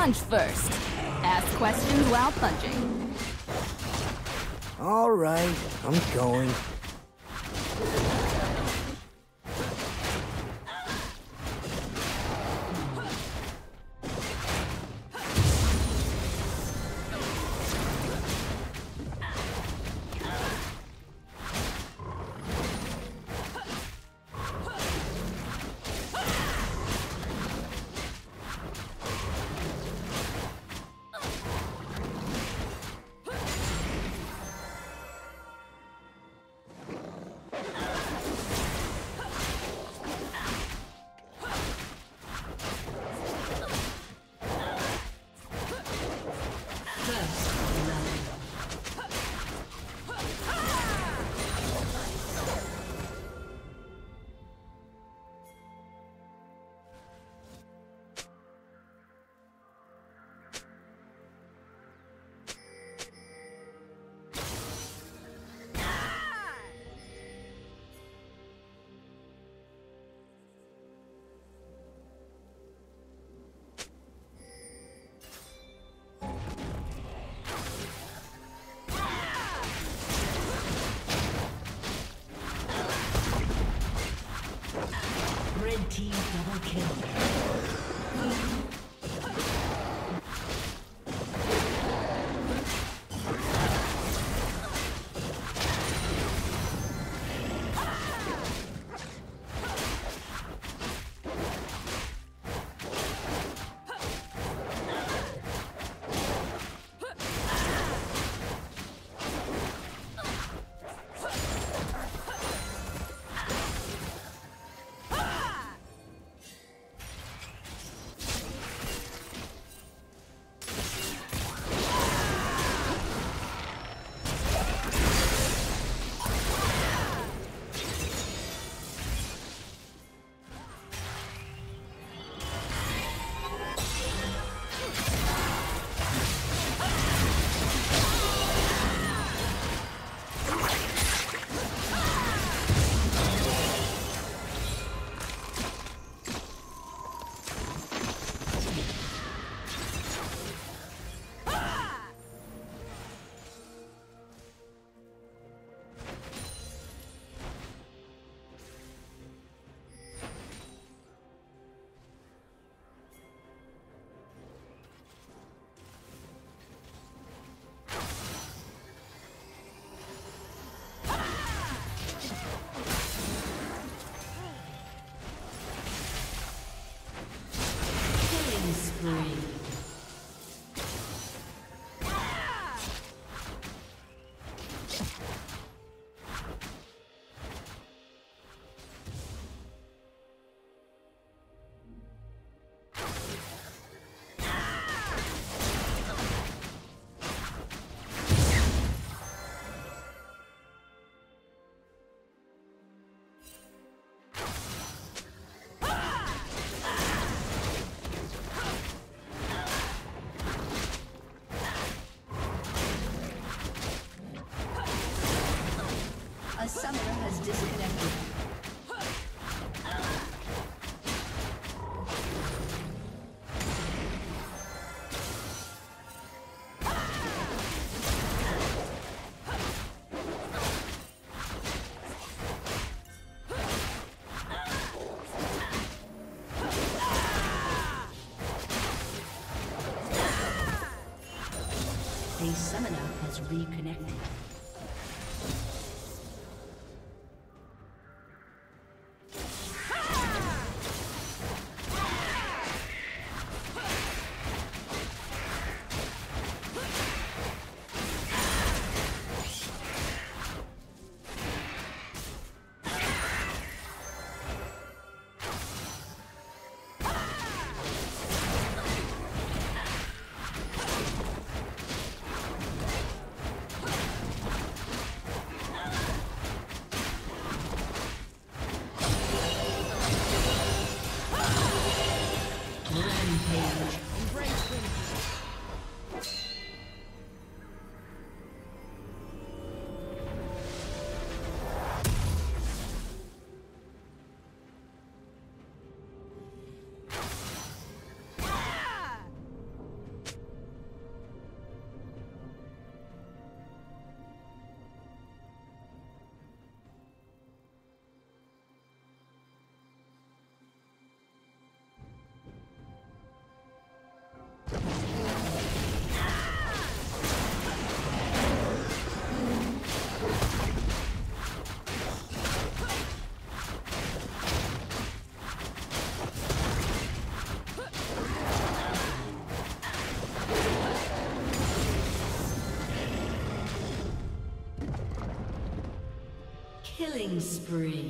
Punch first. Ask questions while punching. All right, I'm going. Reconnected. Killing spree.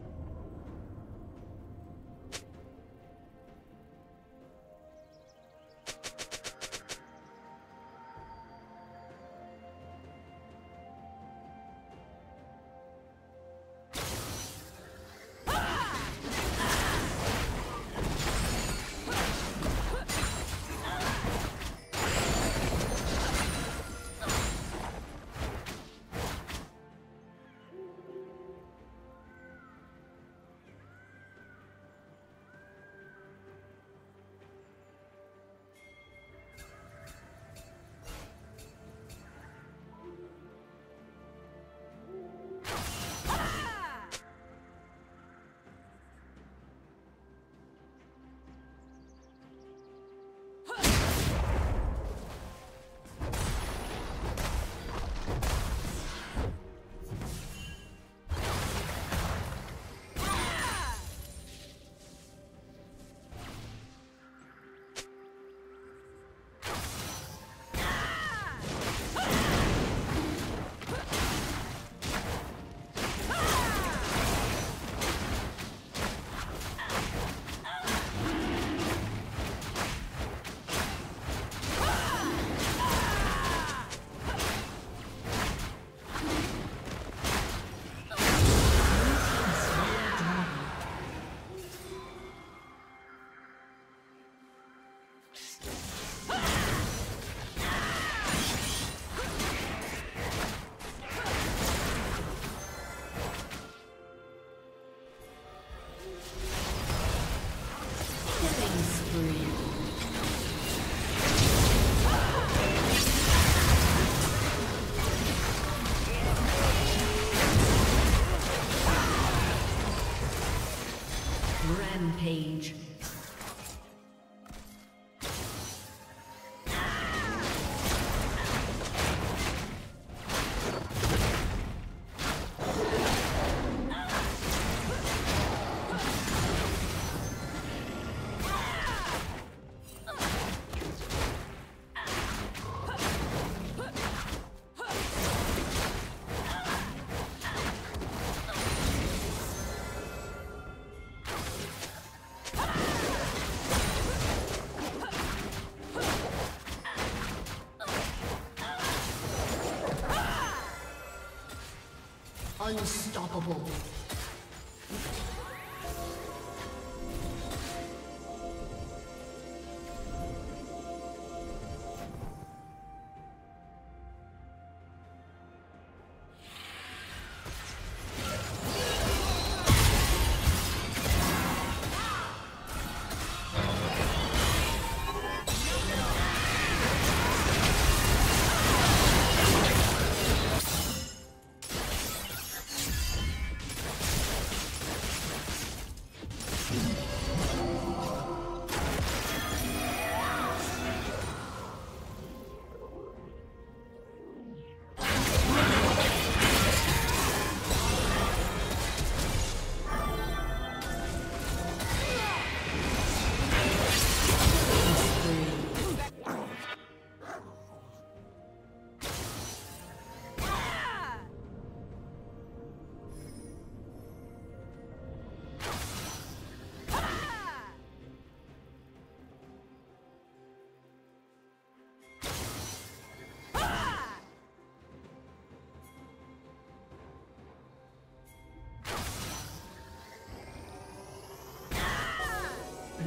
Unstoppable.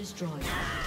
Destroyed.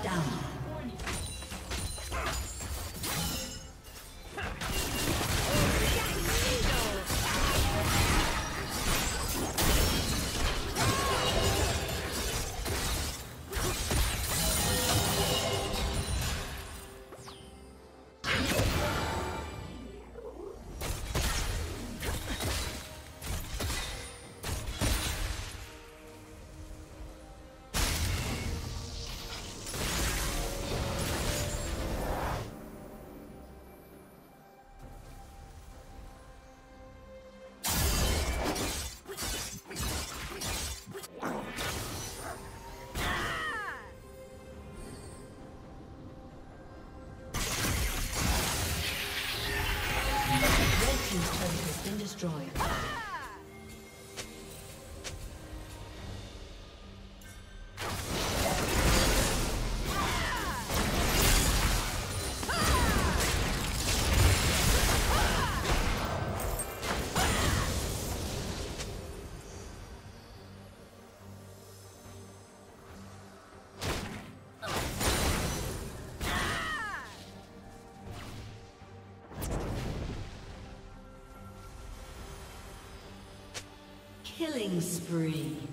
Down. Destroyed. Killing spree.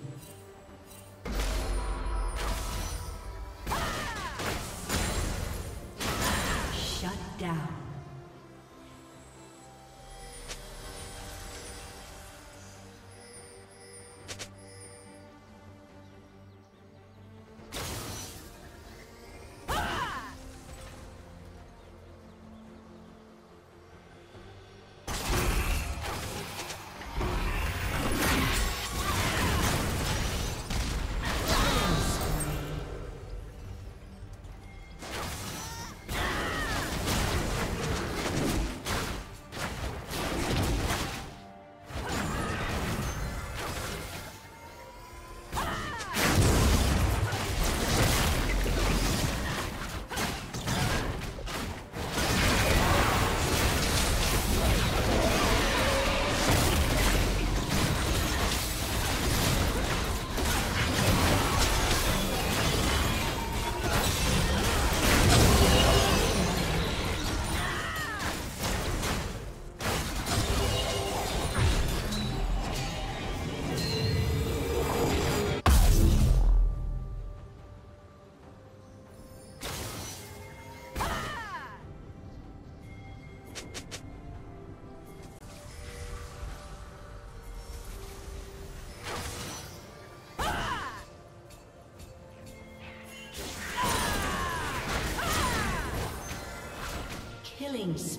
Killing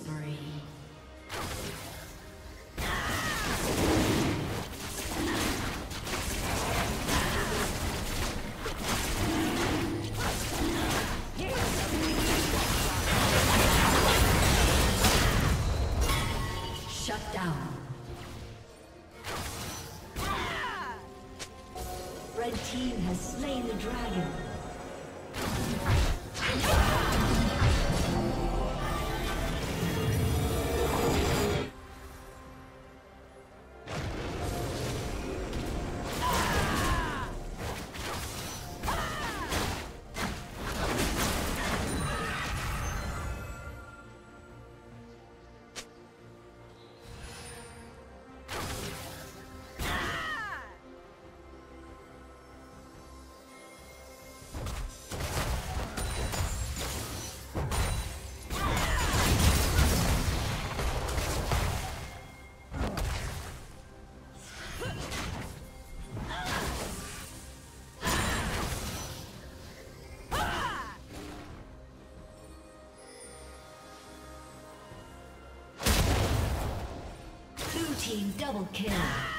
team double kill.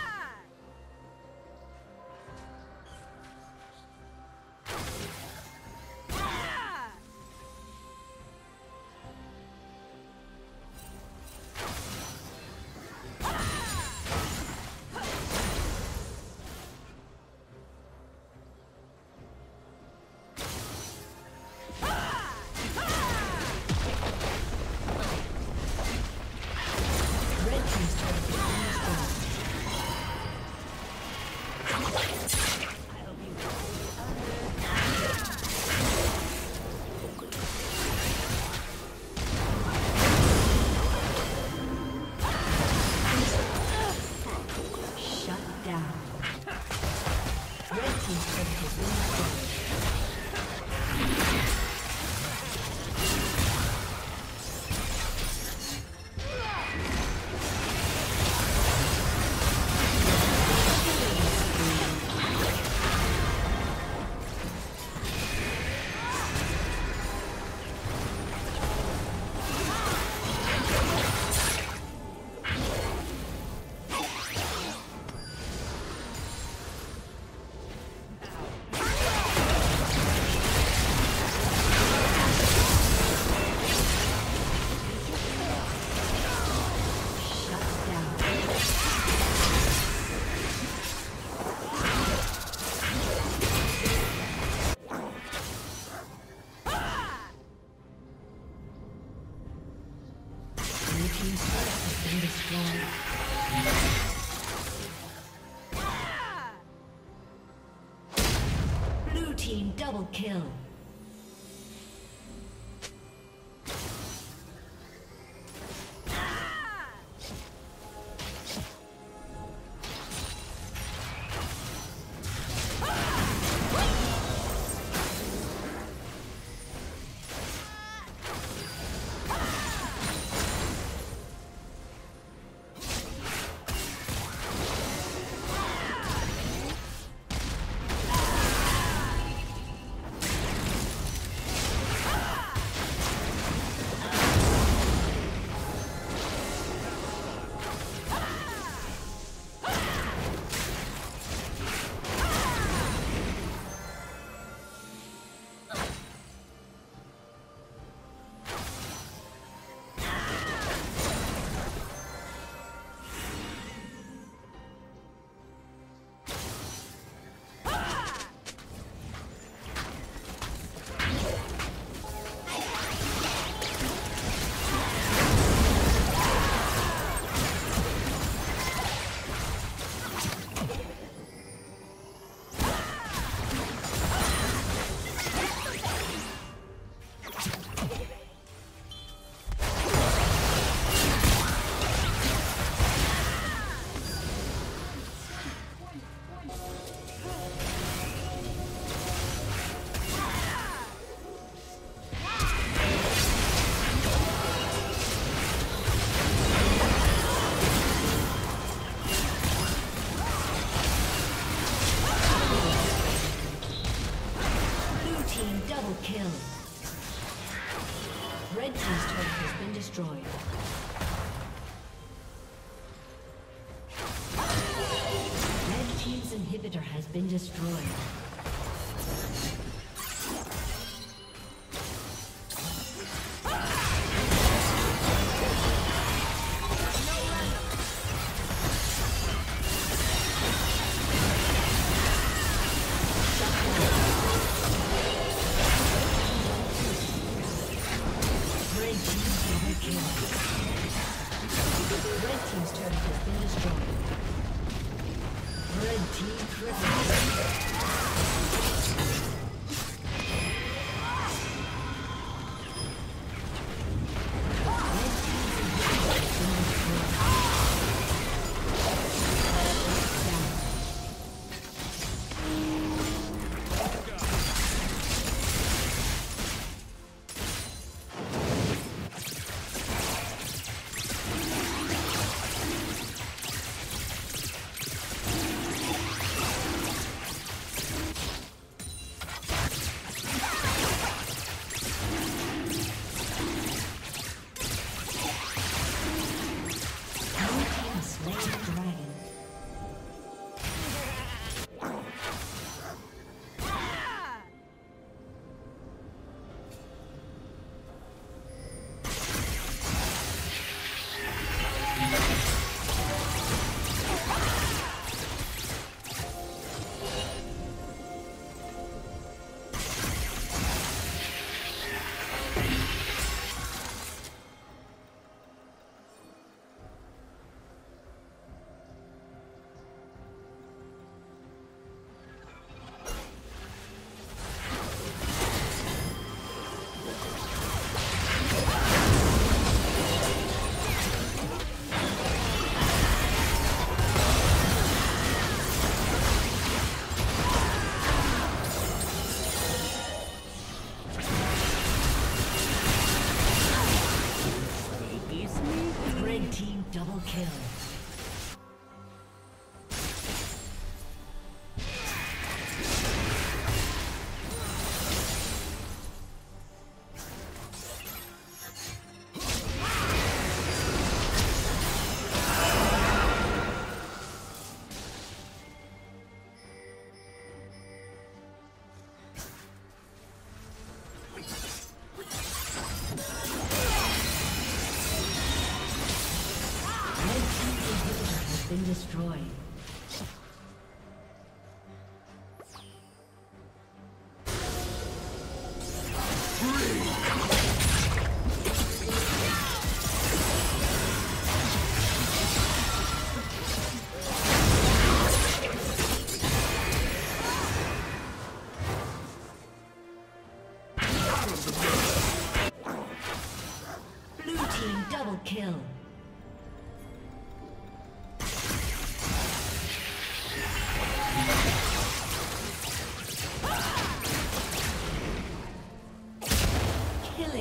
Team triple